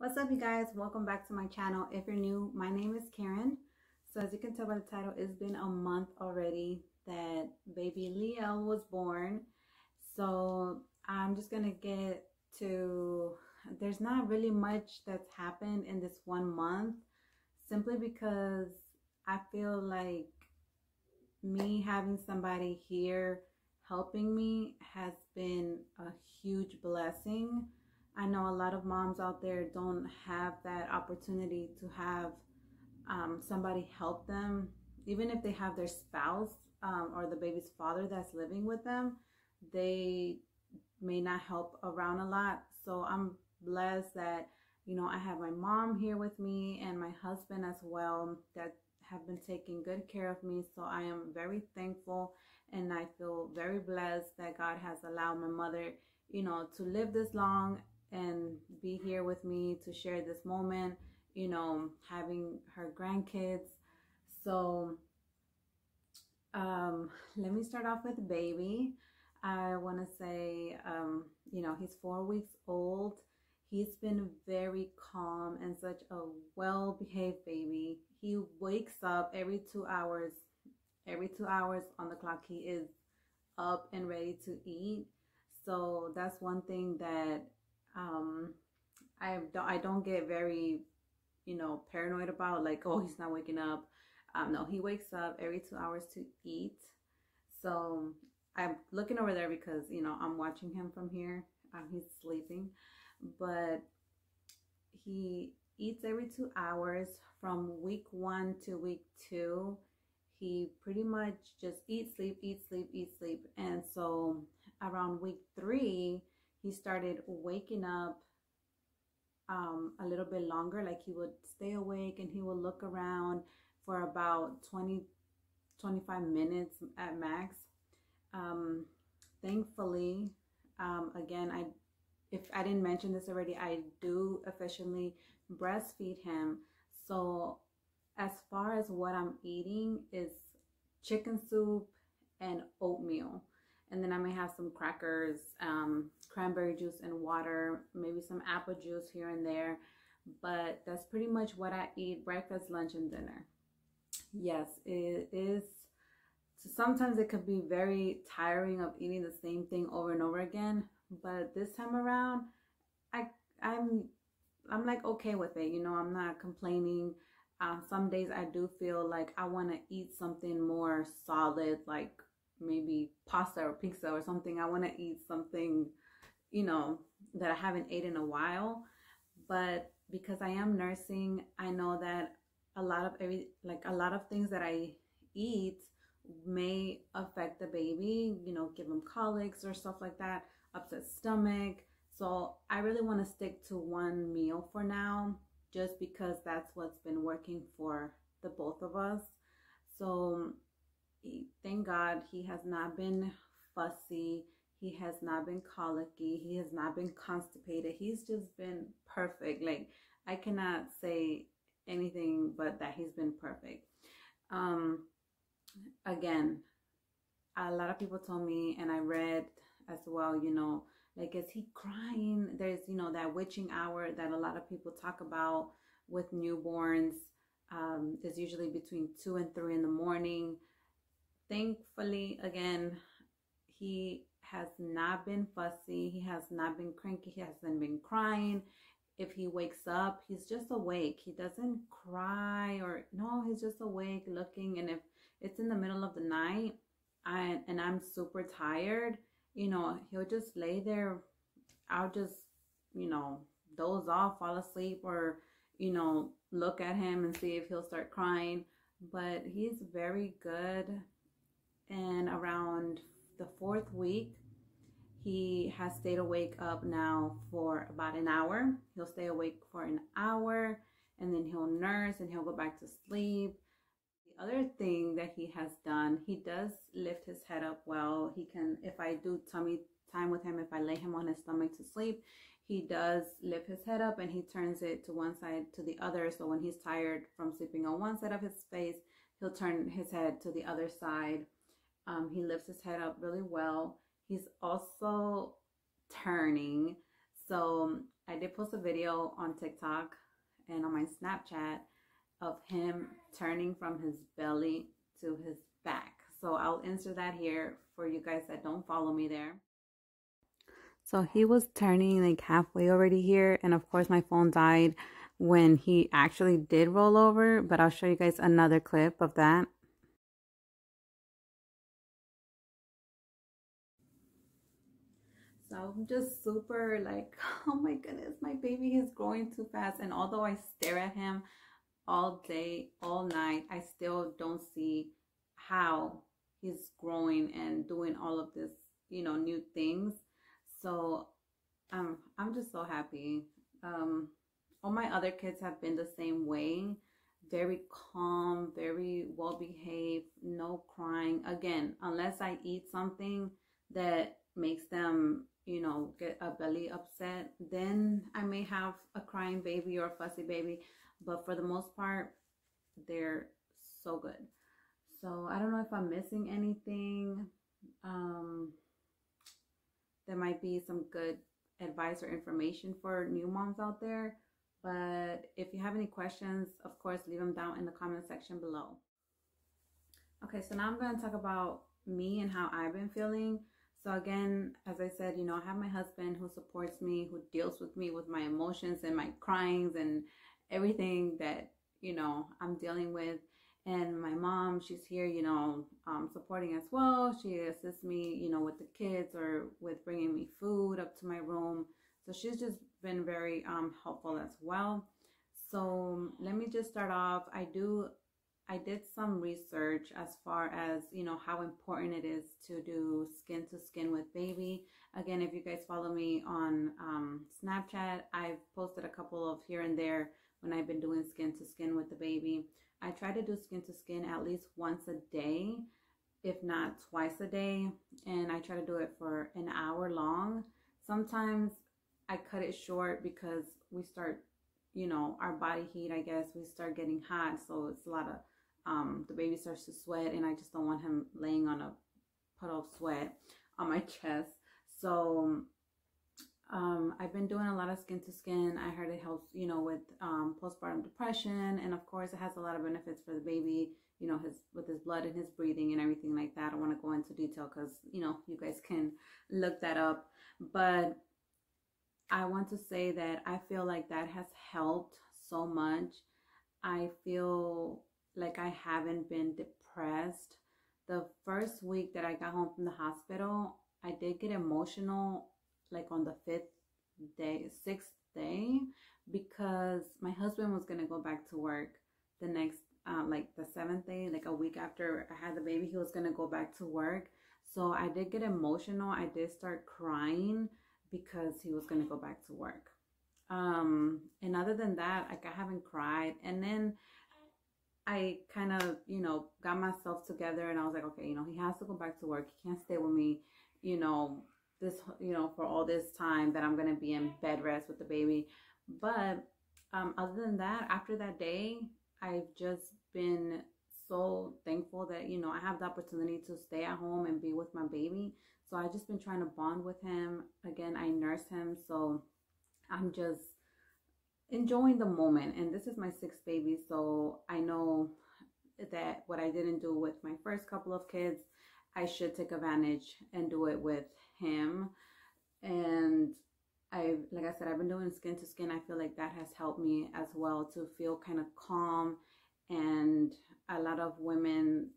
What's up you guys? Welcome back to my channel. If you're new, my name is Karen. So as you can tell by the title, it's been a month already that baby Leo was born. So I'm just gonna get to, there's not really much that's happened in this one month simply because I feel like me having somebody here helping me has been a huge blessing I know a lot of moms out there don't have that opportunity to have um, somebody help them, even if they have their spouse um, or the baby's father that's living with them, they may not help around a lot. So I'm blessed that, you know, I have my mom here with me and my husband as well that have been taking good care of me. So I am very thankful and I feel very blessed that God has allowed my mother, you know, to live this long and be here with me to share this moment, you know, having her grandkids. So um, let me start off with baby. I want to say, um, you know, he's four weeks old. He's been very calm and such a well-behaved baby. He wakes up every two hours. Every two hours on the clock, he is up and ready to eat. So that's one thing that um, I don't I don't get very, you know, paranoid about like oh he's not waking up. Um, no, he wakes up every two hours to eat. So I'm looking over there because you know I'm watching him from here. Um, he's sleeping, but he eats every two hours from week one to week two. He pretty much just eat, sleep, eat, sleep, eat, sleep. And so around week three, he started waking up um, a little bit longer. Like he would stay awake and he would look around for about 20, 25 minutes at max. Um, thankfully, um, again, I if I didn't mention this already, I do officially breastfeed him. So as far as what I'm eating is chicken soup and oatmeal and then I may have some crackers, um, cranberry juice and water, maybe some apple juice here and there. But that's pretty much what I eat breakfast, lunch, and dinner. Yes, it is. Sometimes it could be very tiring of eating the same thing over and over again. But this time around, I I'm I'm like okay with it. You know, I'm not complaining. Uh, some days I do feel like I want to eat something more solid, like maybe pasta or pizza or something. I want to eat something, you know, that I haven't ate in a while. But because I am nursing, I know that a lot of every like a lot of things that I eat may affect the baby, you know, give them colics or stuff like that, upset stomach. So I really want to stick to one meal for now, just because that's what's been working for the both of us. So thank God he has not been fussy. He has not been colicky. He has not been constipated. He's just been perfect. Like I cannot say anything but that he's been perfect. Um, again, a lot of people told me, and I read as well, you know, like, is he crying? There's, you know, that witching hour that a lot of people talk about with newborns. Um, is usually between two and three in the morning thankfully, again, he has not been fussy. He has not been cranky. He hasn't been crying. If he wakes up, he's just awake. He doesn't cry or no, he's just awake looking. And if it's in the middle of the night I, and I'm super tired, you know, he'll just lay there. I'll just, you know, doze off, fall asleep, or, you know, look at him and see if he'll start crying. But he's very good and around the fourth week he has stayed awake up now for about an hour. He'll stay awake for an hour and then he'll nurse and he'll go back to sleep. The other thing that he has done he does lift his head up well. He can if i do tummy time with him if i lay him on his stomach to sleep he does lift his head up and he turns it to one side to the other. So when he's tired from sleeping on one side of his face he'll turn his head to the other side. Um, he lifts his head up really well. He's also turning. So I did post a video on TikTok and on my Snapchat of him turning from his belly to his back. So I'll insert that here for you guys that don't follow me there. So he was turning like halfway already here. And of course, my phone died when he actually did roll over. But I'll show you guys another clip of that. So I'm just super like, oh my goodness, my baby is growing too fast. And although I stare at him all day, all night, I still don't see how he's growing and doing all of this, you know, new things. So um, I'm just so happy. Um, all my other kids have been the same way. Very calm, very well behaved, no crying. Again, unless I eat something that makes them, you know, get a belly upset, then I may have a crying baby or a fussy baby. But for the most part, they're so good. So I don't know if I'm missing anything. Um, there might be some good advice or information for new moms out there. But if you have any questions, of course, leave them down in the comment section below. Okay, so now I'm going to talk about me and how I've been feeling. So again, as I said, you know, I have my husband who supports me, who deals with me with my emotions and my cryings and everything that, you know, I'm dealing with. And my mom she's here you know um, supporting as well. She assists me you know with the kids or with bringing me food up to my room. So she's just been very um, helpful as well. So let me just start off. I do i did some research as far as you know how important it is to do skin to skin with baby again if you guys follow me on um, snapchat i've posted a couple of here and there when i've been doing skin to skin with the baby I try to do skin to skin at least once a day, if not twice a day. And I try to do it for an hour long. Sometimes I cut it short because we start, you know, our body heat, I guess, we start getting hot. So it's a lot of, um, the baby starts to sweat and I just don't want him laying on a puddle of sweat on my chest. So um, I've been doing a lot of skin to skin. I heard it helps, you know, with um, postpartum depression, and of course, it has a lot of benefits for the baby. You know, his with his blood and his breathing and everything like that. I don't want to go into detail because you know you guys can look that up. But I want to say that I feel like that has helped so much. I feel like I haven't been depressed. The first week that I got home from the hospital, I did get emotional like on the fifth day, sixth day, because my husband was gonna go back to work the next, um, like the seventh day, like a week after I had the baby, he was gonna go back to work. So I did get emotional. I did start crying because he was gonna go back to work. Um, and other than that, like I haven't cried. And then I kind of, you know, got myself together and I was like, okay, you know, he has to go back to work. He can't stay with me, you know, this, you know, for all this time that I'm going to be in bed rest with the baby. But um, other than that, after that day, I've just been so thankful that, you know, I have the opportunity to stay at home and be with my baby. So I've just been trying to bond with him. Again, I nurse him. So I'm just enjoying the moment. And this is my sixth baby. So I know that what I didn't do with my first couple of kids, I should take advantage and do it with him. And I, like I said, I've been doing skin to skin. I feel like that has helped me as well to feel kind of calm. And a lot of women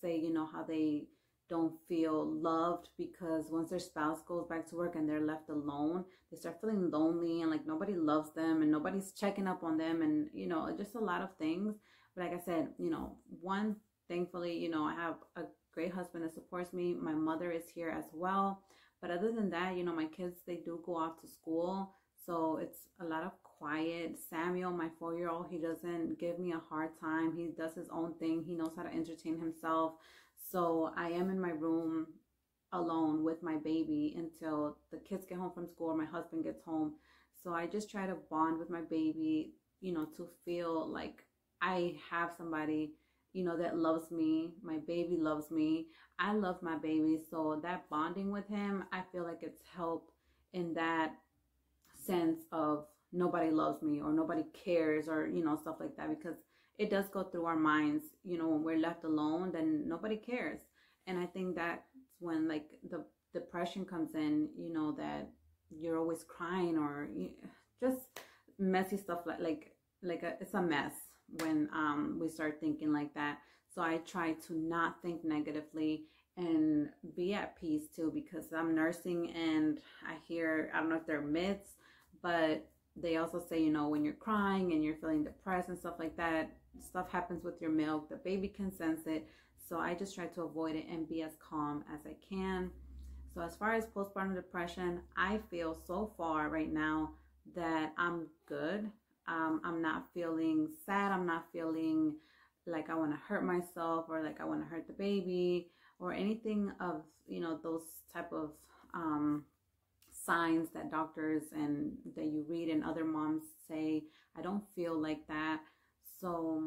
say, you know, how they don't feel loved because once their spouse goes back to work and they're left alone, they start feeling lonely and like nobody loves them and nobody's checking up on them and, you know, just a lot of things. But like I said, you know, one, thankfully, you know, I have a great husband that supports me. My mother is here as well. But other than that, you know, my kids, they do go off to school. So it's a lot of quiet. Samuel, my four year old, he doesn't give me a hard time. He does his own thing. He knows how to entertain himself. So I am in my room alone with my baby until the kids get home from school or my husband gets home. So I just try to bond with my baby, you know, to feel like I have somebody you know, that loves me. My baby loves me. I love my baby. So that bonding with him, I feel like it's helped in that sense of nobody loves me or nobody cares or you know stuff like that because it does go through our minds you know when we're left alone then nobody cares. And i think that's when like the depression comes in you know that you're always crying or just messy stuff like like like a, it's a mess when um we start thinking like that. So i try to not think negatively and be at peace too because i'm nursing and i hear i don't know if they're myths but they also say you know when you're crying and you're feeling depressed and stuff like that stuff happens with your milk the baby can sense it. So i just try to avoid it and be as calm as i can. So as far as postpartum depression i feel so far right now that i'm good. Um, i'm not feeling sad. I'm not feeling like i want to hurt myself or like i want to hurt the baby or anything of you know those type of um, signs that doctors and that you read and other moms say. I don't feel like that so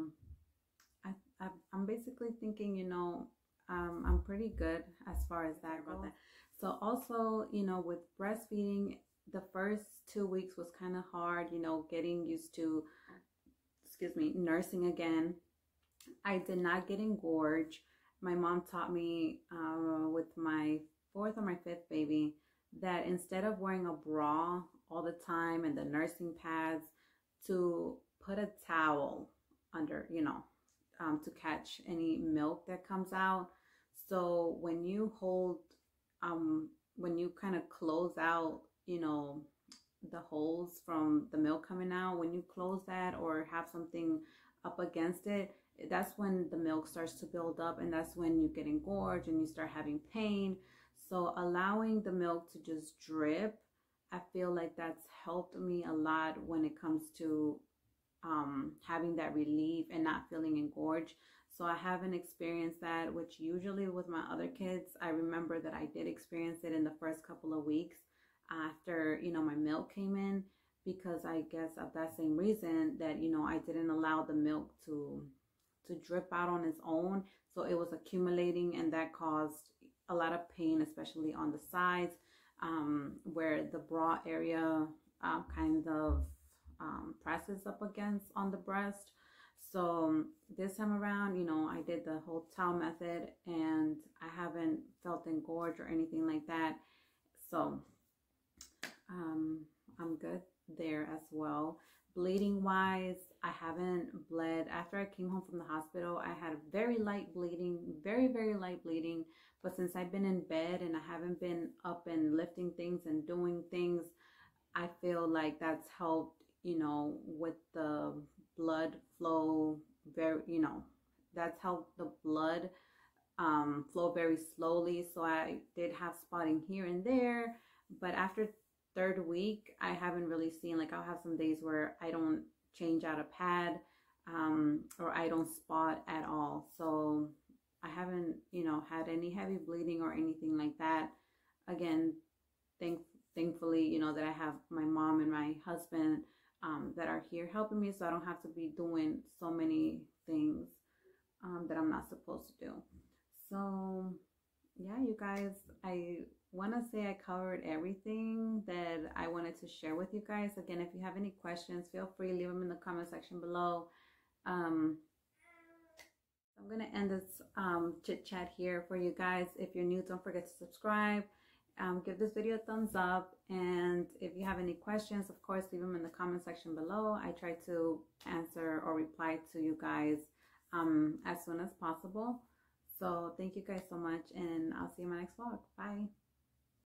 i, I am basically thinking you know um, i'm pretty good as far as that goes. So also you know with breastfeeding the first two weeks was kind of hard you know getting used to excuse me nursing again. I did not get engorged. My mom taught me uh, with my fourth or my fifth baby that instead of wearing a bra all the time and the nursing pads, to put a towel under, you know, um, to catch any milk that comes out. So when you hold, um, when you kind of close out, you know, the holes from the milk coming out, when you close that or have something up against it, that's when the milk starts to build up and that's when you get engorged and you start having pain. So allowing the milk to just drip, I feel like that's helped me a lot when it comes to um, having that relief and not feeling engorged. So I haven't experienced that, which usually with my other kids, I remember that I did experience it in the first couple of weeks after, you know, my milk came in because I guess of that same reason that, you know, I didn't allow the milk to to drip out on its own. So it was accumulating and that caused a lot of pain, especially on the sides um, where the bra area uh, kind of um, presses up against on the breast. So this time around, you know, I did the whole towel method and I haven't felt engorged or anything like that. So um, I'm good there as well. Bleeding wise, I haven't bled. After I came home from the hospital, I had a very light bleeding, very, very light bleeding. But since I've been in bed and I haven't been up and lifting things and doing things, I feel like that's helped, you know, with the blood flow very, you know, that's how the blood um, flow very slowly. So I did have spotting here and there, but after third week, I haven't really seen like I'll have some days where I don't change out a pad um, or I don't spot at all. So I haven't, you know, had any heavy bleeding or anything like that. Again, thank thankfully, you know, that I have my mom and my husband um, that are here helping me, so I don't have to be doing so many things um, that I'm not supposed to do. So, yeah, you guys, I want to say I covered everything that I wanted to share with you guys. Again, if you have any questions, feel free to leave them in the comment section below. Um, I'm going to end this um, chit chat here for you guys. If you're new, don't forget to subscribe. Um, give this video a thumbs up. And if you have any questions, of course, leave them in the comment section below. I try to answer or reply to you guys um, as soon as possible. So thank you guys so much and I'll see you in my next vlog. Bye.